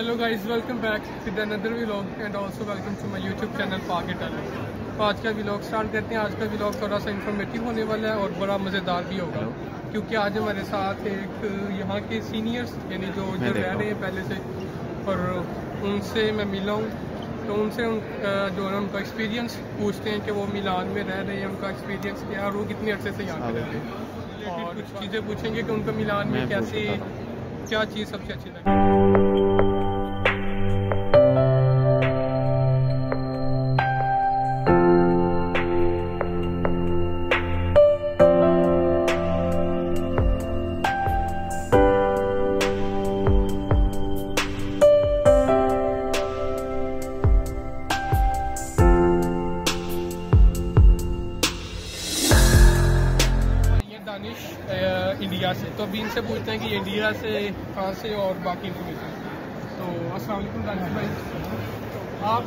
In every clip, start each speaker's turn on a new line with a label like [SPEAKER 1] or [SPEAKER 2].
[SPEAKER 1] Hello guys welcome back with another vlog and also welcome to my YouTube channel पाक Italy तो आज का vlog start करते हैं। आज का व्लॉग थोड़ा सा इन्फॉर्मेटिव होने वाला है और बड़ा मज़ेदार भी होगा। क्योंकि आज हमारे साथ एक यहाँ के सीनियर्स यानी जो इधर रह रहे हैं पहले से और उनसे मैं मिला हूँ। तो उनसे उन, जो है उनका एक्सपीरियंस पूछते हैं कि वो मिलान में रह रहे हैं उनका एक्सपीरियंस क्या है और वो कितने अरसे से यहाँ पे रह रहे हैं। और कुछ चीज़ें पूछेंगे कि उनका मिलान में कैसे क्या चीज़ सबसे अच्छी लगी? दानिश इंडिया से। तो अभी इनसे पूछते हैं कि इंडिया से कहाँ से और बाकी इन्फॉर्मेशन तो वालेकुम दानिश भाई। आप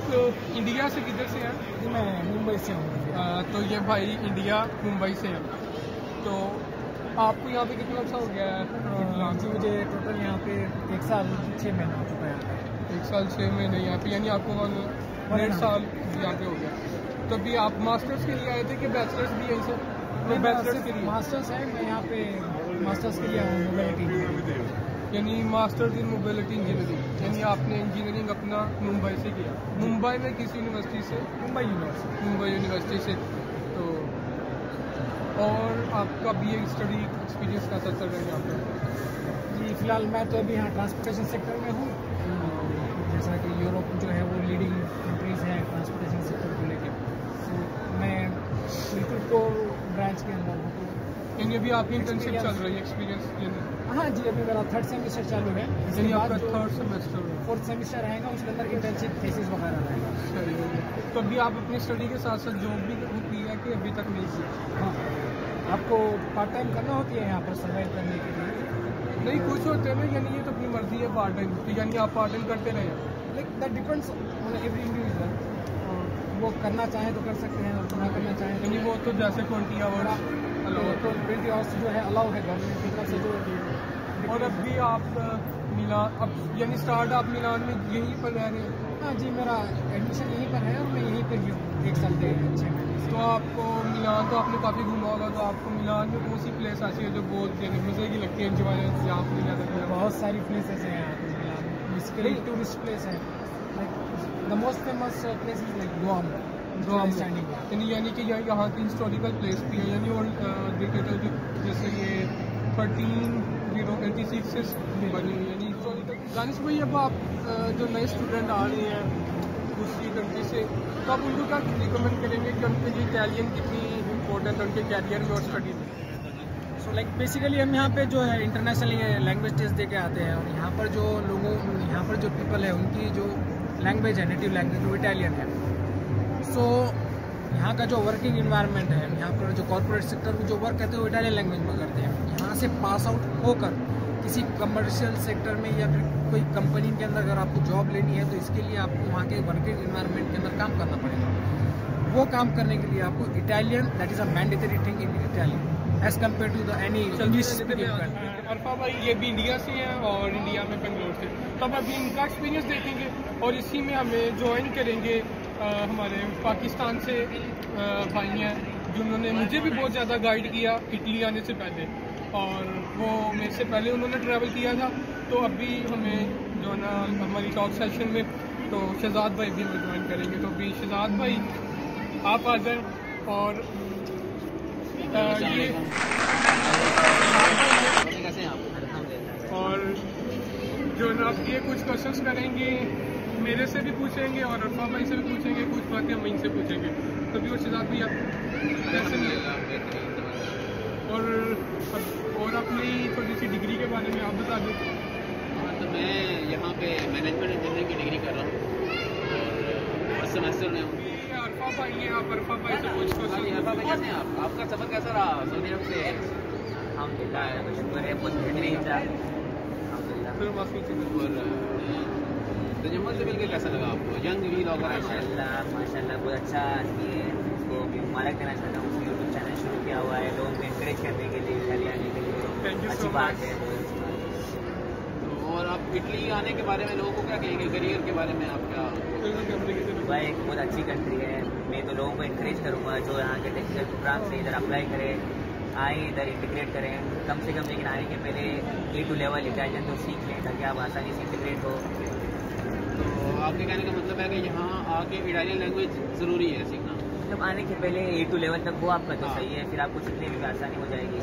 [SPEAKER 1] इंडिया से किधर से हैं?
[SPEAKER 2] मैं मुंबई से हूँ।
[SPEAKER 1] तो ये भाई इंडिया मुंबई से हैं। तो आपको यहाँ पे कितना अच्छा हो गया है?
[SPEAKER 2] हाँ, जी मुझे टोटल यहाँ पे एक साल छः महीना हो चुका है
[SPEAKER 1] एक साल छः महीने यहाँ पे यानी आपको डेढ़ साल यहाँ पे हो गया। तो अभी आप मास्टर्स के लिए आए थे कि बैचलर्स भी यहीं से
[SPEAKER 2] नहीं, मास्टर्स है मैं यहाँ पे मास्टर्स के लिए आया हूँ मोबाइलिटी
[SPEAKER 1] यानी मास्टर्स इन मोबिलिटी इंजीनियरिंग यानी आपने इंजीनियरिंग अपना मुंबई से किया। मुंबई में किस यूनिवर्सिटी से?
[SPEAKER 2] मुंबई यूनिवर्सिटी
[SPEAKER 1] मुंबई यूनिवर्सिटी से। तो और आपका बी ए स्टडी एक्सपीरियंस कैसा चल रहा है
[SPEAKER 2] जी फ़िलहाल मैं तो अभी यहाँ ट्रांसपोर्टेशन सेक्टर में हूँ। जैसा कि यूरोप जो है वो लीडिंग कंट्रीज़ हैं ट्रांसपोर्टेशन सेक्टर को लेकर तो मैं बिल्कुल कोर ब्रांच के अंदर
[SPEAKER 1] यानी अभी आपकी इंटर्नशिप चल रही है एक्सपीरियंस
[SPEAKER 2] हाँ जी अभी मेरा थर्ड सेमेस्टर चालू है।
[SPEAKER 1] यानी आपका थर्ड सेमेस्टर
[SPEAKER 2] फोर्थ सेमेस्टर रहेगा उसके अंदर इंटर्नशिप थेसिस वगैरह रहेगा।
[SPEAKER 1] तो अभी आप अपनी स्टडी के साथ साथ जॉब भी की है कि अभी तक नहीं? की
[SPEAKER 2] हाँ। आपको पार्ट टाइम करना होती है यहाँ पर सर्वाइव करने के लिए?
[SPEAKER 1] नहीं कुछ होते हैं ना यानी ये तो अपनी मर्ज़ी है पार्ट टाइम यानी आप पार्ट टाइम करते रहे।
[SPEAKER 2] Like that depends on every individual वो करना चाहें तो कर सकते हैं और ना करना चाहें तो
[SPEAKER 1] यानी वो तो जैसे ट्वेंटी आवर्स
[SPEAKER 2] तो ट्वेंटी आवर्स जो है अलाउ है गवर्नमेंट की तरफ़ से जो
[SPEAKER 1] और अब भी आप मिलान अब यानी स्टार्ट आप मिलान में यहीं पर रह रहे हैं।
[SPEAKER 2] हाँ जी मेरा एडमिशन यहीं पर है और मैं यहीं पर ही हूँ एक साल से छः
[SPEAKER 1] तो आपको मिलान तो आपने काफ़ी घूमा होगा तो आपको मिलान में कौन सी प्लेस ऐसी है जो बहुत यानी मज़े की लगती है इंजॉय यहाँ जाता
[SPEAKER 2] बहुत सारी प्लेसेस हैं यहाँ पे मिलान टूरिस्ट प्लेस है। Like the most famous place is like Guam
[SPEAKER 1] गुआम
[SPEAKER 2] स्टैंडिंग
[SPEAKER 1] यानी यानी कि यहाँ यहाँ की हिस्टोरिकल प्लेस भी है. यानी ओल्ड डिकेटर की जैसे ये थर्टीन ज़ीरो एटी सिक्स से बनी यानी हिस्टोरिकल दानिश भाई अब आप अ, जो नए स्टूडेंट आ रहे हैं दूसरी कंट्री से तो आप उनको क्या रिकमेंड करेंगे कि उनके लिए इटालियन कितनी इम्पोर्टेंट है उनके कैरियर में और स्टडी में?
[SPEAKER 2] सो लाइक बेसिकली हम यहाँ पे जो है इंटरनेशनल लैंग्वेज टेस्ट दे के आते हैं और यहाँ पर जो लोगों यहाँ पर जो पीपल है उनकी जो लैंग्वेज है नेटिव लैंग्वेज वो इटालियन है। सो so, यहाँ का जो वर्किंग इन्वायरमेंट है यहाँ पर जो कॉरपोरेट सेक्टर में जो वर्क करते हैं वो इटालियन लैंग्वेज में करते हैं। यहाँ से पास आउट होकर किसी कमर्शियल सेक्टर में या फिर कोई कंपनी के अंदर अगर आपको जॉब लेनी है तो इसके लिए आपको वहाँ के वर्किंग इन्वायरमेंट के अंदर काम करना पड़ेगा। वो काम करने के लिए आपको Italian that is a mandatory thing in Italian as compare to the any English speaking country
[SPEAKER 1] Arfa भाई ये भी इंडिया से हैं और इंडिया में बेंगलोर से। तो अब अभी इनका एक्सपीरियंस देखेंगे और इसी में हमें ज्वाइन करेंगे अ, हमारे पाकिस्तान से भाई हैं जिन्होंने मुझे भी बहुत ज़्यादा गाइड किया इटली आने से पहले। और वो मेरे से पहले उन्होंने ट्रैवल किया था। तो अभी हमें जो है ना हमारी टॉक सेशन में तो शहजाद भाई भी हमें ज्वाइन करेंगे। तो अभी शहजाद भाई आप आ जाएँ और और जो आप ये कुछ क्वेश्चंस करेंगे मेरे से भी पूछेंगे और अरफा भाई से भी पूछेंगे कुछ बातें हम इनसे पूछेंगे। तभी वो शहजाद भी आप मिले? और और अपनी थोड़ी सी डिग्री के बारे में आप बता दें।
[SPEAKER 3] हाँ, तो मैं यहाँ पे मैनेजमेंट इंजीनियरिंग की डिग्री कर रहा हूँ और फ़र्स्ट सेमेस्टर में हूँ।
[SPEAKER 1] ये भाई हैं आप अरफा भाई से कुछ
[SPEAKER 3] हाँ अरफा भाई कैसे हैं आप। आपका सफ़र कैसा रहा? सऊदी अरब से
[SPEAKER 4] अल्हम्दुलिल्लाह शुक्र है बहुत बेहतरीन था। अल्हम्दुलिल्लाह।
[SPEAKER 1] फिर माफ़ी चाहिए
[SPEAKER 3] और तो जम्मू से मिलकर कैसा लगा आपको? यंग वील ऑर्गेनाइजेशन
[SPEAKER 4] माशाल्लाह माशाल्लाह बहुत अच्छा ये उसको भी मुबारक देना चाहता हूँ। उसने यूट्यूब चैनल शुरू किया हुआ है। लोगों को इंकरेज करने के लिए इटाली आने के लिए। अच्छी बात है है।
[SPEAKER 3] तो और आप इटली आने के बारे में लोगों को क्या कहेंगे? करियर के बारे में आप क्या
[SPEAKER 4] दुबई एक बहुत अच्छी कंट्री है। मैं तो लोगों को इंकरेज करूँगा जो यहाँ के टेक्निकल प्रोग्राम से इधर अप्लाई करें आए इधर इंटीग्रेट करें। कम से कम लेकिन आने के पहले ए टू लेवल इटालियन तो सीख लें ताकि आप आसानी से इंटीग्रेट हो।
[SPEAKER 3] तो आपके कहने का मतलब है कि यहाँ आके इटालियन लैंग्वेज ज़रूरी है सीखना?
[SPEAKER 4] मतलब आने के पहले ए टू लेवल तक हो आपका तो
[SPEAKER 3] हाँ।
[SPEAKER 4] सही है फिर आपको सीखने में भी आसानी हो जाएगी।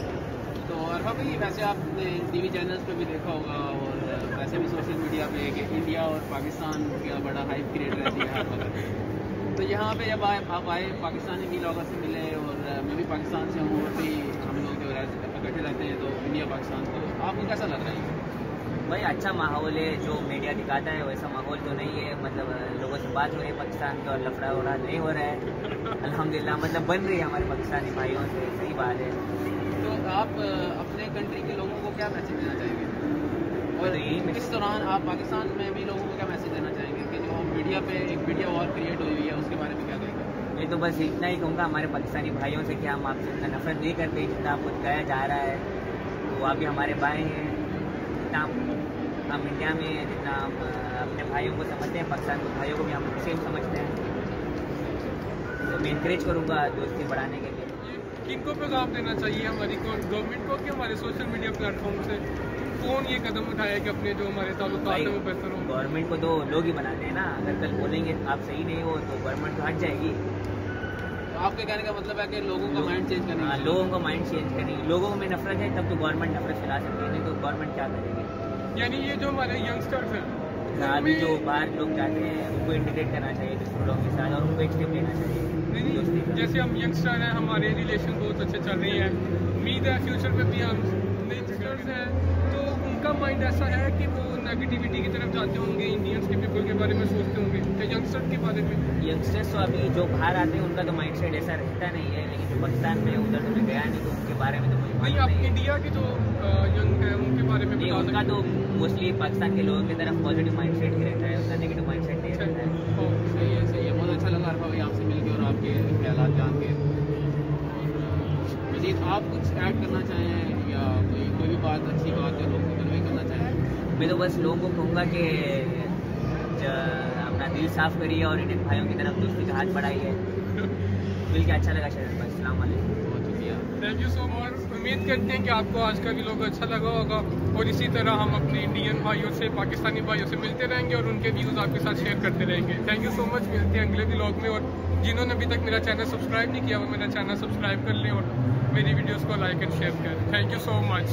[SPEAKER 3] तो अरफा भाई वैसे आपने टीवी चैनल्स पे भी देखा होगा और वैसे भी सोशल मीडिया पे कि इंडिया और पाकिस्तान का बड़ा हाइप क्रिएट रहती है हर तो यहाँ पे जब आए आप आए पाकिस्तानी भी लोगों से मिले और मैं भी पाकिस्तान से हूँ और भी हम लोग जो इकट्ठे रहते हैं तो इंडिया पाकिस्तान तो आपको कैसा लग रहा है?
[SPEAKER 4] भाई अच्छा माहौल है जो मीडिया दिखाता है वैसा माहौल तो नहीं है। मतलब लोगों से बात हो रही है पाकिस्तान का और लफड़ा वफड़ा नहीं हो रहा है। अल्हम्दुलिल्लाह मतलब बन रही है हमारे पाकिस्तानी भाइयों से सही बात है।
[SPEAKER 3] आप अपने कंट्री के लोगों को क्या मैसेज देना चाहेंगे? और इस दौरान आप पाकिस्तान में भी लोगों को क्या मैसेज देना चाहेंगे कि जो मीडिया पे एक मीडिया वॉर क्रिएट हुई है उसके बारे में क्या कहेंगे?
[SPEAKER 4] मैं तो बस इतना ही कहूँगा हमारे पाकिस्तानी भाइयों से कि हम आपसे इतना नफरत नहीं करते जितना आपको दिखाया जा रहा है। तो आप भी हमारे भाई हैं जितना हम इंडिया में जितना हम अपने भाइयों को समझते हैं पाकिस्तान के भाइयों को भी हम सेम समझते हैं। तो मैं इंकरेज करूँगा दोस्ती बढ़ाने के लिए।
[SPEAKER 1] ये किनको पैगाम देना चाहिए हमारी? गवर्नमेंट को कि हमारे सोशल मीडिया प्लेटफॉर्म से? कौन ये कदम उठाया कि अपने जो हमारे ताल्लुकात
[SPEAKER 4] भाई
[SPEAKER 1] है वो बेहतर हो?
[SPEAKER 4] गवर्नमेंट को तो लोग ही बनाते हैं ना। अगर कल बोलेंगे आप सही नहीं हो तो गवर्नमेंट तो हट जाएगी।
[SPEAKER 3] तो आपके कहने का मतलब है कि लोगों का माइंड चेंज करना
[SPEAKER 4] हाँ, लोगों का माइंड चेंज करेंगे। लोगों में नफरत है तब तो गवर्नमेंट नफरत फैला सकती है नहीं तो गवर्नमेंट क्या करेगी?
[SPEAKER 1] यानी ये जो हमारे यंगस्टर्स हैं
[SPEAKER 4] अभी जो बाहर लोग जाते हैं उनको इंटीग्रेट करना चाहिए दूसरे लोगों के साथ और उनको एक स्टेप लेना चाहिए।
[SPEAKER 1] जैसे हम यंगस्टर हैं हमारे रिलेशन बहुत अच्छे चल रहे हैं। उम्मीद है फ्यूचर में भी हम यंगस्टर्स हैं। तो उनका माइंड ऐसा है कि वो नेगेटिविटी की तरफ़ जाते होंगे इंडियंस के पीपल के बारे में सोचते होंगे या यंगस्टर के बारे में।
[SPEAKER 4] यंगस्टर्स तो अभी जो बाहर आते हैं उनका तो माइंड सेट ऐसा रहता नहीं है लेकिन जो पाकिस्तान में उधर तो मैं गया नहीं तो उनके बारे में तो
[SPEAKER 1] नहीं आप इंडिया के जो यंग हैं उनके बारे में
[SPEAKER 4] उनका तो मोस्टली पाकिस्तान के लोगों की तरफ़ पॉजिटिव माइंड सेट ही रहता है उतना नेगेटिव माइंड
[SPEAKER 3] आप कुछ ऐड करना चाहें या कोई कोई भी बात अच्छी बात है लोगों को कन्वे करना चाहें?
[SPEAKER 4] मैं तो बस लोगों को कहूँगा कि अपना दिल साफ़ करिए और इंडियन भाइयों की तरफ़ दोस्ती का हाथ बढ़ाइए। मिल के अच्छा लगा शरण भाई सलाम
[SPEAKER 3] बहुत शुक्रिया।
[SPEAKER 1] थैंक यू सो मच उम्मीद करते हैं कि आपको आज का भी लोग अच्छा लगा होगा और इसी तरह हम अपने इंडियन भाइयों से पाकिस्तानी भाइयों से मिलते रहेंगे और उनके व्यूज़ आपके साथ शेयर करते रहेंगे। थैंक यू सो मच मिलते हैं अगले व्लॉग में और जिन्होंने अभी तक मेरा चैनल सब्सक्राइब नहीं किया वो मेरा चैनल सब्सक्राइब कर लें और मेरी वीडियोस को लाइक एंड शेयर करें. Thank you so much